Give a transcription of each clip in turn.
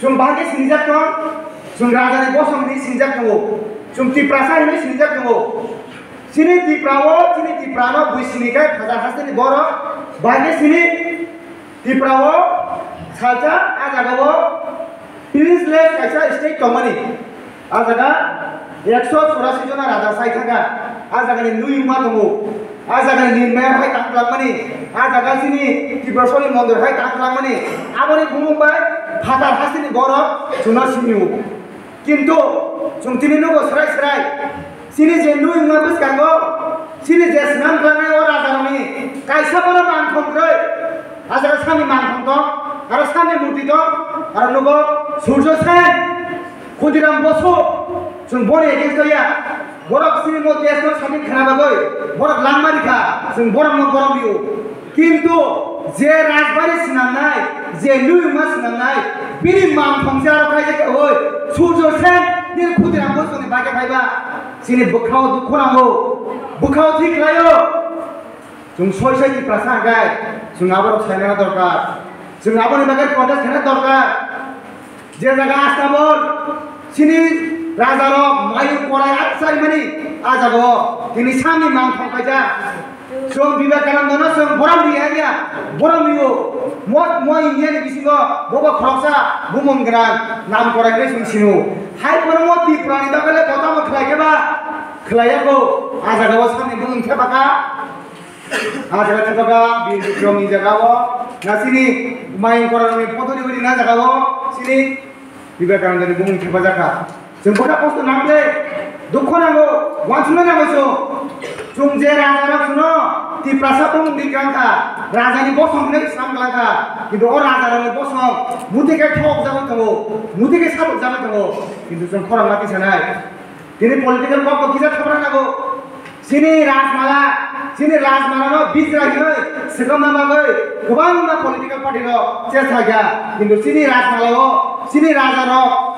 जों बाहागे सिंजाब दं जों राजानि बसंनि सिंजाब दङ जों तिप्रासा होनो सिंजाब दङ सिनि तिप्राव सिनि तिप्रानो बैसिनिखाय हाजार हास्तेनि बर' बाहागे सिनि तिप्राव सालजा आजागाव पिरिसले कायसा स्टेट कमानि आजागा एकस' चौरासि जना राजा सायथागा आजागानि नुइ मा दङ आजागानि निर्मायावहाय थांफ्लांमानि आजागासिनि तिब्रसलि मन्दिरहाय थांफ्लांमानि आबनि बुंबाय फादार हासिनि बर' जुना सिनिउ किन्तु जों दिनै नुगो स्राय स्राय सिनि जे नुइ मा बुसकांगो सिनि जे स्नान खालामनाय अ राजानि कायसाबोनो मानथंग्रै आजागा सानि मानथं दं आरो सानि मुर्ति दं आरो नुगो सूर्य सेन खुदिराम बसु जों बरे एगेन्स्ट गैया बरक सिनि मो देशनो सानि खानाबागै बरक लांमारिखा जों बरक मो गरम बिउ किन्तु जे राजबारि सिनांनाय जे लुइमा सिनांनाय बिनि मां फंसे आरो खायसे ओइ सूर्य सेन नि खुदिराम बसुनि बागे फाइबा सिनि बुखाव दुखु नांगौ बुखाव ठीक लायो जों सय सय प्रासा गाय जों आबाद सायना दरकार जों आबादनि बागै प्रटेस्ट खालामनो दरकार जे जायगा आस्ताबल सिनि রাজার মায়ুর করায় আচ্ছাই মানে আজাব তিনি সামনে নাম থাকাইজা जों विवेकानन्द न जों बरम रिया बरम रियो मत मय इयानि बिसिगो बबो खरसा बुमम ग्रान नाम करायग्रे सुनसिनु हाय परमो ती प्राणी दगले पता मत लागेबा खलायको आज गवा सामने बुमम थेबाका आज गवा थेबाका बि विक्रम नि जगावो नासिनि माइन करानो पतोनि गरि ना जगावो सिनि विवेकानन्द नि बुमम थेबा जाका जुन खा कस्टो नै दुःख नै नै सो जुन जे राजा नसुन तिफ्रा सब गाजी बसङ नै सानो कि राज्य बसङ मुदिठ थप जो मुद्खै सपोर्ट जाऊ कि फरमा सिने पिजा नगो राजमला नै सिगमा पलिल पारिस् किला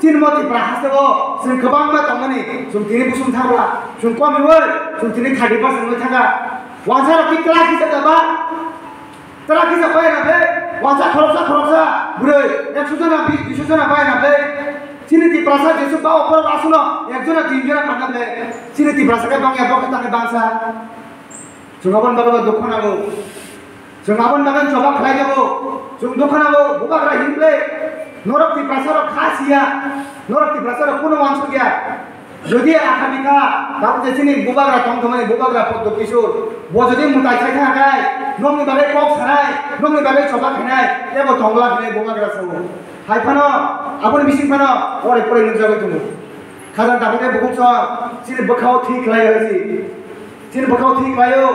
চিনমতি প্রাহাসে ও সিং খবাং বা তমনি সুম তিনি বুসুম থাকলা সুম কমি ওই সুম তিনি খাটি পাস নই থাকা ওয়াজার কি ক্লাস হিসেবে যাবা তারা কি যা পায় না বে ওয়াজা খরচা খরচা ঘুরে একশো জনা বিশ দুশো জনা পায় না বে চিনিতি প্রাসা যেসব বা অপর আসুন একজনা তিনজনা পাঠান বে চিনিতি প্রাসাকে বাংলা পক্ষে তাকে বাংসা জঙ্গাবন বাবা দুঃখ নাগো জঙ্গাবন বাগান সবাক খাই যাবো জং দুঃখ নাগো বুবাকরা হিমলে নরক পিপাসার খাস ইয়া নরক পিপাসার কোনো অংশ গিয়া, যদি আগামীকা তাও যেছিনি বুবাগরা তমতমানি বুবাগরা, পদ্ম কিশোর, ও যদি মোটাই খাই থাকায় নমনি বাবে কক ছাড়ায় নমনি বাবে চপা খাইনায় এব তংলা খাই বুবাগরা সব। হাই ফান, আপনি বিশি ফান পরে পরে নুজাবে তুমি। খাজান তাকে বকুছ সিনি বখাও ঠিক লাই হয়েছি। সিনি বখাও ঠিক লাইও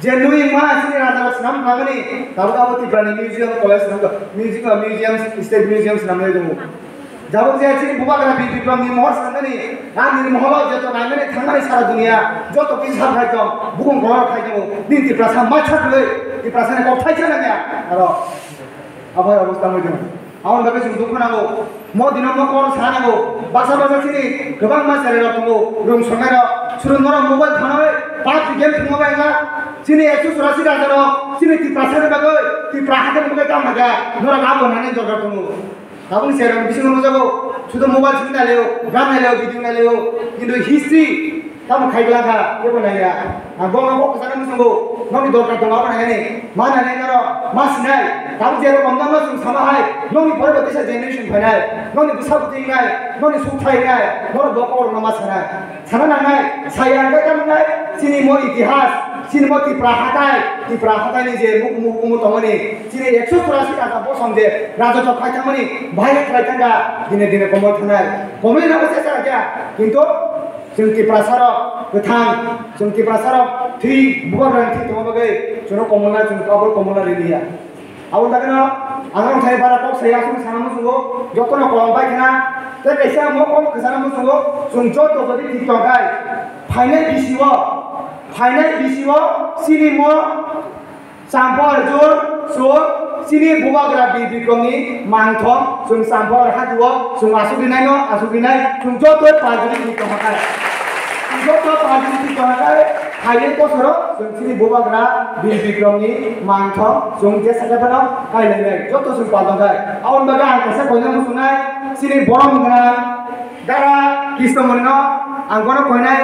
genuine mass in Rajavas nam thagani Kavgavati Prani Museum College nam music museums state museums nam le dungu যাবক যে আছে বুবাগরা বি বিপ্লব নির্মহর সামনে না নির্মহল যত নামে থামাই সারা দুনিয়া যত পিছা খাইতাম বুকুম ঘর খাইতাম দিন তি প্রাসা মাছা তুলে তি প্রাসানে কথাইছে না আর আবার অবস্থা হইতাম আমার ভাবে শুধু দুঃখ নাগো মো দিন কর সানাগো বাসা বাসা চিনি গোবাং মাছ রে রতঙ্গো রুম সঙ্গে সুরন্দর মোবাইল থানাবে পাঁচ গেম থামাবে sini Yesus rasi rasano sini ti pasar bagai ti prahakan bagai kamu naga nora kamu nane jaga kamu kamu ni sekarang bisa ngomong jago শুধু মোবাইল ছবি না লেও গান না লেও ভিডিও না লেও। কিন্তু হিস্ট্রি তাম খাইগলা খা কেবো না। গা গম গম সারা মুসঙ্গো নমি দরকার তো বাবা নাই মা না নাই নর মাস নাই তাম জের বন্ধন না সামা হাই নমি পরবর্তী সা জেনারেশন ফাইনাল নমি বিসাব দিই নাই। নমি সুখাই নাই। নর বকর নমাস নাই সারা না নাই। সাইয়া কাম নাই? চিনি মোর ইতিহাস। sin mo ti prahatai ti prahatai ni je muk muk muk t o m o n i sin 184 ta bo samje raja to khai tamani bhai khai tanga dine dine komo thanai komo na bose sa kya kintu চুমকি প্রাসারক কোথান চুমকি প্রাসারক থি বুবর রাখি তোমাকে চুনো কমলা চুমকা বল কমলা Lilia আউ তাকে না আনন্দ খাই পারা তো সেই আসুন সানাম সুগো যতন কম পাইখানা তে পেশা মো কম সানাম সুগো চুনচো তো যদি ঠিক টকায় ফাইনাল বিসিও फाइनल बिसिओ सिनिमो सांपोर जोर सो सिनि बुवाग्रा बिबिकमनि मानथम सुन सांपोर हादुओ सुन आसुबिनाय न आसुबिनाय सुन जतो पार्टी नि कमाकार जतो पार्टी नि कमाकार हाये पसर सुन सिनि बुवाग्रा बिबिकमनि मानथम सुन जे सगाफन कायलेने जतो सुन पालदंगाय आउन बगा आं कसे कोइना मुसुनाय सिनि बरम दारा किस्तमनो आं कोनो कोइनाय